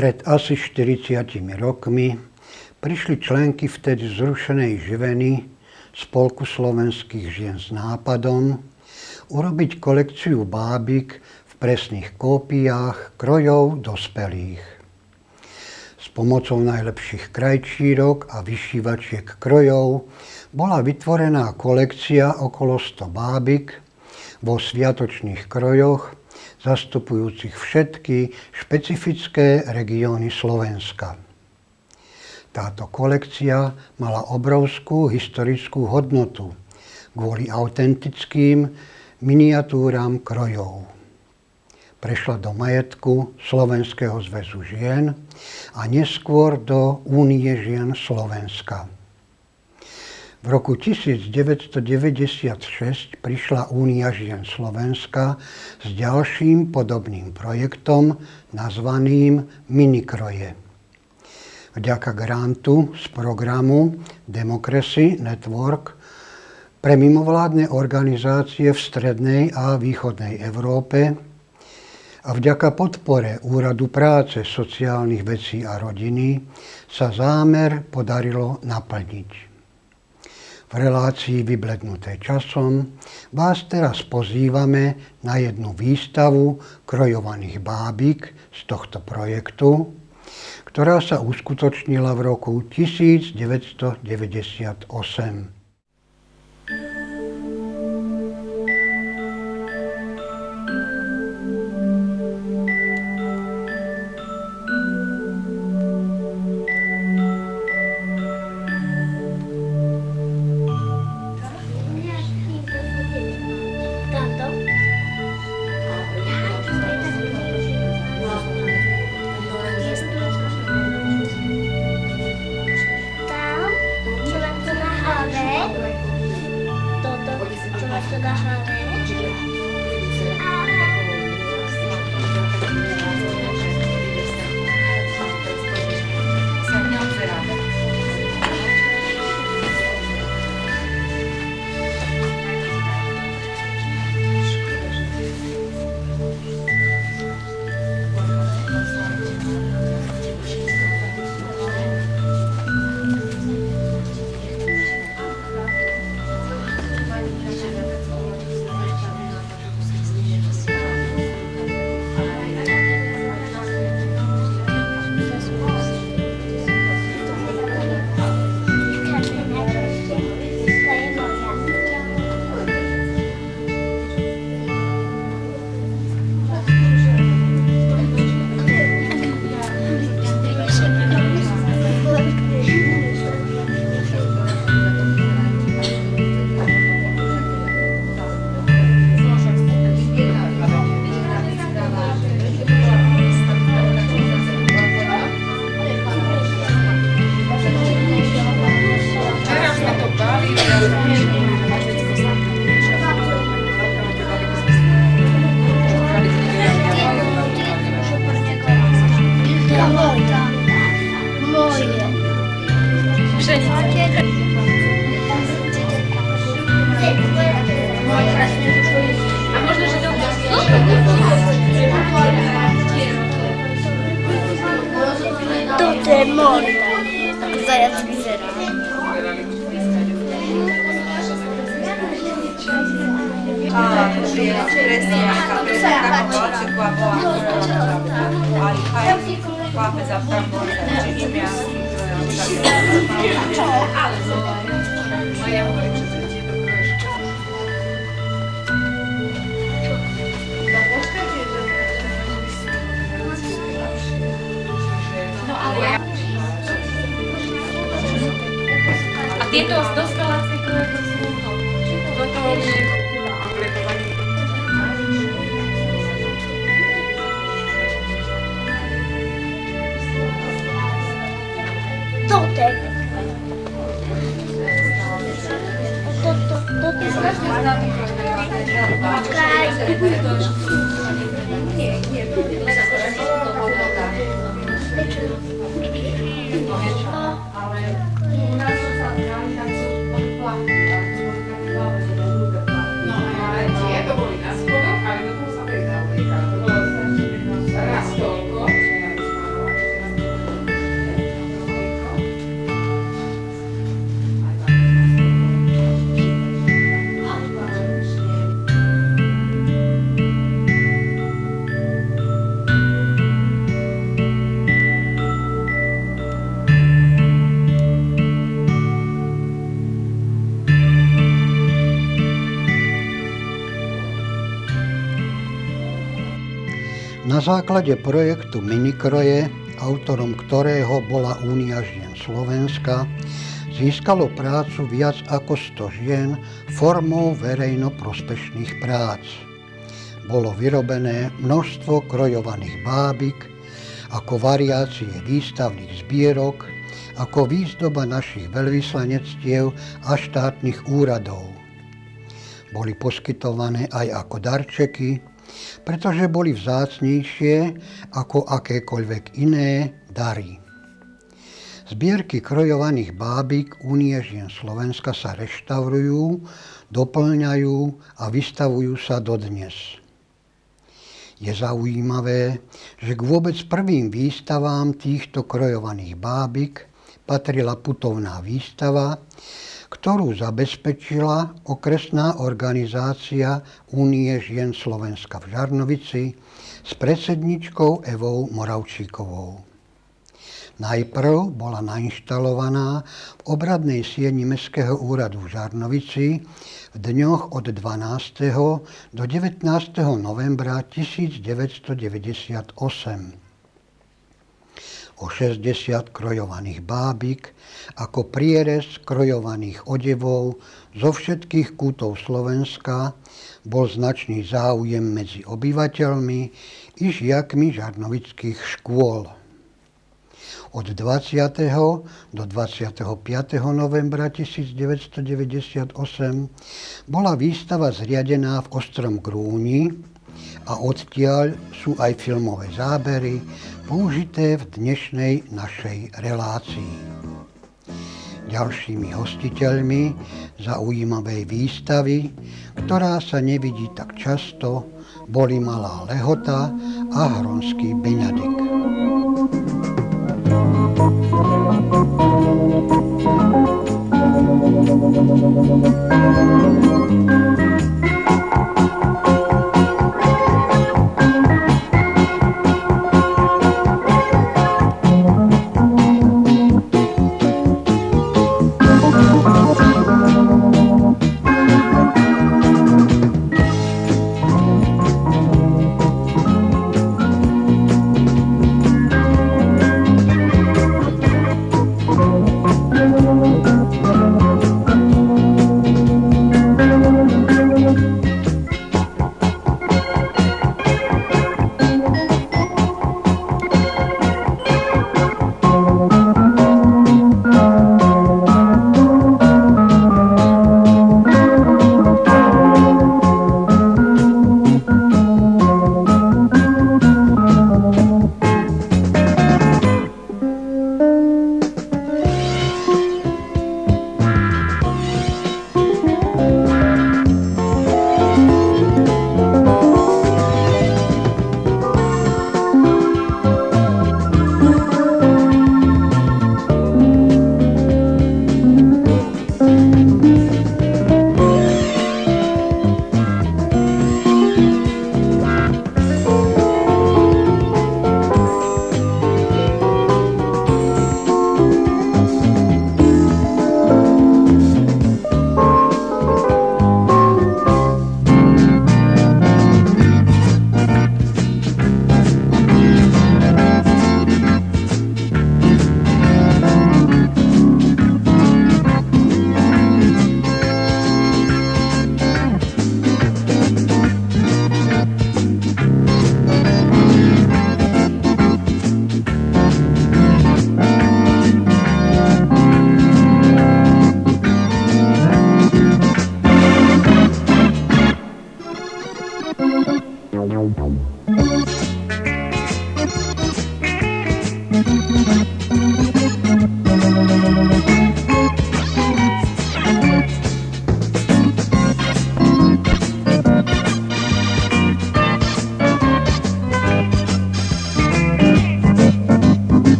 Pred asi 40 rokmi prišli členky vtedy zrušenej živeny Spolku slovenských žien s nápadom urobiť kolekciu bábik v presných kópiách krojov dospelých. S pomocou najlepších krajčírok a vyšívačiek krojov bola vytvorená kolekcia okolo 100 bábik vo sviatočných krojoch zastupujúcich všetky špecifické regióny Slovenska. Táto kolekcia mala obrovskú historickú hodnotu kvôli autentickým miniatúram krojov. Prešla do majetku Slovenského zväzu žien a neskôr do Únie žien Slovenska. V roku 1996 prišla Únia žien Slovenska s ďalším podobným projektom nazvaným Minikroje. Vďaka grantu z programu Democracy Network pre mimovládne organizácie v strednej a východnej Európe a vďaka podpore Úradu práce, sociálnych vecí a rodiny sa zámer podarilo naplniť v relácii Vyblednuté časom vás teraz pozývame na jednu výstavu krojovaných bábik z tohto projektu, ktorá sa uskutočnila v roku 1998. se morta. Zajec Gzera. A, czyli presjanka, presjanka kołaczy kłapała łapę za prawą, czyli miała... Ale... Moja Пока. Na základe projektu Minikroje, autorom ktorého bola Únia žien Slovenska, získalo prácu viac ako 100 žien formou verejnoprospešných prác. Bolo vyrobené množstvo krojovaných bábik, ako variácie výstavných zbierok, ako výzdoba našich veľvyslanectiev a štátnych úradov. Boli poskytované aj ako darčeky, pretože boli vzácnejšie ako akékoľvek iné dary. Zbierky krojovaných bábik Únie žien Slovenska sa reštaurujú, doplňajú a vystavujú sa dodnes. Je zaujímavé, že k vôbec prvým výstavám týchto krojovaných bábik patrila putovná výstava, ktorú zabezpečila okresná organizácia Únie žien Slovenska v Žarnovici s predsedničkou Evou Moravčíkovou. Najprv bola nainštalovaná v obradnej sieni Mestského úradu v Žarnovici v dňoch od 12. do 19. novembra 1998 o 60 krojovaných bábik ako prierez krojovaných odevov zo všetkých kútov Slovenska bol značný záujem medzi obyvateľmi i žiakmi žarnovických škôl. Od 20. do 25. novembra 1998 bola výstava zriadená v Ostrom Grúni a odtiaľ sú aj filmové zábery použité v dnešnej našej relácii. Ďalšími hostiteľmi zaujímavej výstavy, ktorá sa nevidí tak často, boli Malá Lehota a Hronský Beňadek.